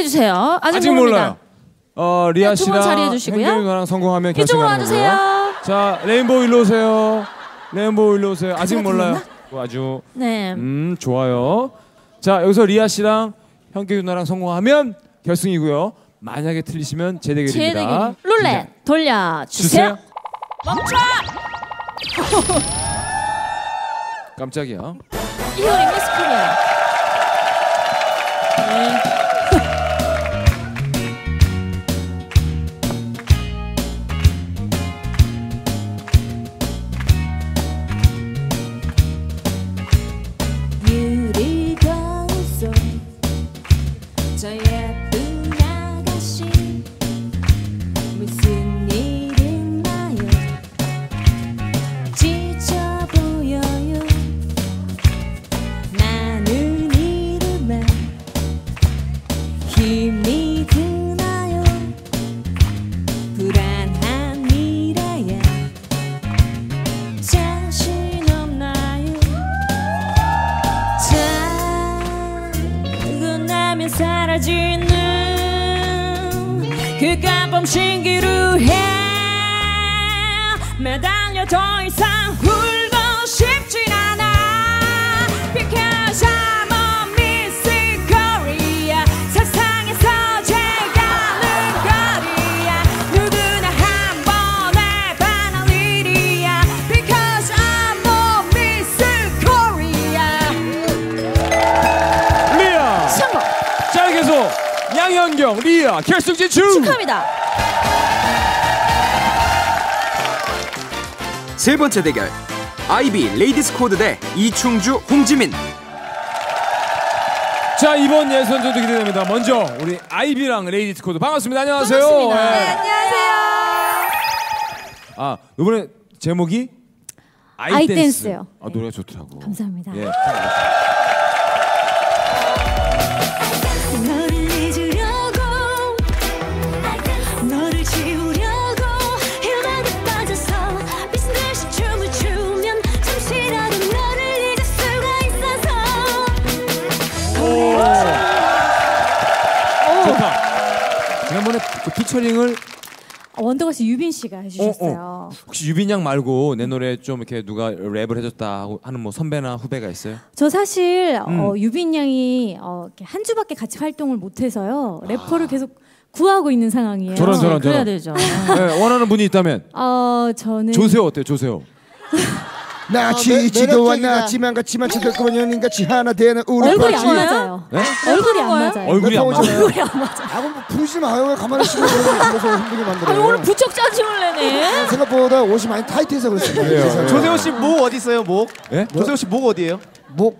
해 주세요. 아직, 아직 모릅니다. 몰라요. 어 리아 씨랑 현경이 누나랑 성공하면 결승 이쪽으로 가는 거고요. 와주세요. 자 레인보우 일로 오세요. 레인보우 일로 오세요. 아직 몰라요. 아주 네. 음 좋아요. 자 여기서 리아 씨랑 현경이 누나랑 성공하면 결승이고요. 만약에 틀리시면 재대결입니다. 룰렛 돌려 주세요. 멈춰. 깜짝이야. 이효리 미스 코리아. 그 깜빡 신기루해. 매달려 더 이상 울고 싶진 않아. Because I'm a Miss Korea. 세상에서 제일 가는 거리야. 누구나 한 번에 반할 일이야. Because I'm a Miss Korea. 리아. 성공. 짧게소 양현경 리아 결승 진출. 축하합니다. 세 번째 대결 아이비 레이디스 코드 대 이충주 홍지민 자 이번 예선전도 기대됩니다. 먼저 우리 아이비랑 레이디스 코드 반갑습니다. 안녕하세요. 반갑습니다. 예. 네, 안녕하세요 아 이번에 제목이 I Dance요. 아 노래 가 좋더라고. 감사합니다. 예. 그 featuring을 원더걸스 유빈 씨가 해주셨어요. 어, 어. 혹시 유빈 양 말고 내 노래 좀 이렇게 누가 랩을 해줬다 하는 뭐 선배나 후배가 있어요? 저 사실 음. 어, 유빈 양이 어, 한 주밖에 같이 활동을 못해서요. 래퍼를 계속 구하고 있는 상황이에요. 저런, 저런, 그래야 저런. 되죠. 네, 원하는 분이 있다면 어, 저는 조세호 어때요? 조세호. 나치지도 매력적이다. 않았지만 같이만 착각하면 연인같이 하나 되는 우리 얼굴이 같이 안 맞아요. 네? 얼굴이 안 맞아요. 얼굴이 안 맞아요. 얼굴이 안 맞아. 아, 뭐 부르지 마요. 왜 가만히 있으면 그래서 힘들게 만들어요. 오늘 부쩍 짜증을 내네. 생각보다 옷이 많이 타이트해서 그렇습니다. 그래요. 세상에. 조세호 씨 목 어디 있어요? 목? 예? 조세호 씨 목 어디예요? 목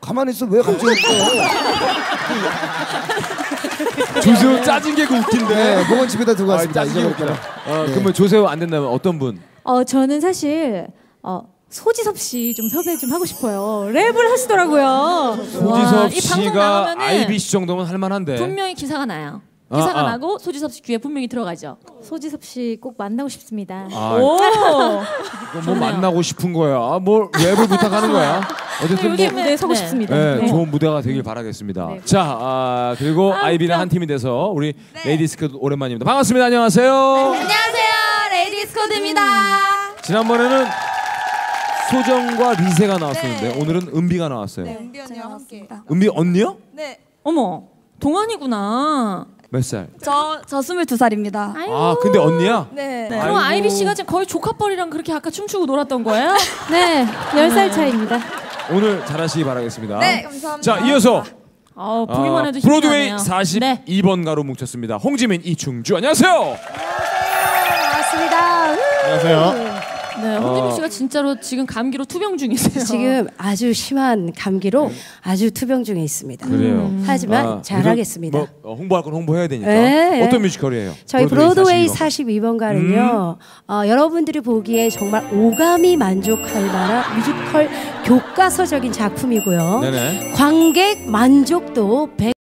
가만히 있어 왜 갑자기 또? 조세호 짜증 개그 웃긴데. 네, 목은 집에다 두고 아, 왔습니다. 짜증 잊어버릴까봐. 어, 그러면 조세호 안 된다면 어떤 분? 어, 저는 사실 어, 소지섭 씨 좀 섭외 좀 하고 싶어요. 랩을 하시더라고요. 와, 소지섭 이 방송 씨가 나가면은 씨 정도면 할만한데. 분명히 기사가 나요. 아, 기사가 아. 나고 소지섭 씨 귀에 분명히 들어가죠. 소지섭 씨 꼭 만나고 싶습니다. 아, 오. 이거 뭐 만나고 싶은 거야. 아, 뭘 랩을 부탁하는 거야. 어쨌든 여기 뭐 무대에 서고 싶습니다. 네, 네. 좋은 무대가 되길 바라겠습니다. 네. 자, 아, 그리고 아, 아, 이비랑 웃겨. 한 팀이 돼서 우리 레이디스 코드 오랜만입니다. 반갑습니다. 안녕하세요. 안녕하세요 레이디스 코드입니다 지난번에는 소정과 리세가 나왔었는데 오늘은 은비가 나왔어요. 은비 언니와 함께 은비 언니요? 네 어머 동안이구나. 몇 살? 저, 저 22살입니다 아유. 아, 근데 언니야? 네. 그럼 아이고. 아이비 씨가 지금 거의 조카뻘이랑 그렇게 아까 춤추고 놀았던 거예요? 네, 10살 차이입니다. 오늘 잘하시기 바라겠습니다. 네, 감사합니다. 자, 이어서 어, 보기만 아, 해도 힘이 브로드웨이 나네요. 42번 가로 뭉쳤습니다. 홍지민, 이충주. 안녕하세요. 반갑습니다. 안녕하세요. 네, 홍지민 어. 씨가 진짜로 지금 감기로 투병 중이세요. 지금 아주 심한 감기로 아주 투병 중에 있습니다. 그래요. 하지만 아, 잘하겠습니다. 뭐, 어, 홍보할 건 홍보해야 되니까. 네. 어떤 뮤지컬이에요? 저희 브로드웨이 42번. 42번가는요, 어, 여러분들이 보기에 정말 오감이 만족할 만한 뮤지컬 교과서적인 작품이고요. 네네. 관객 만족도 100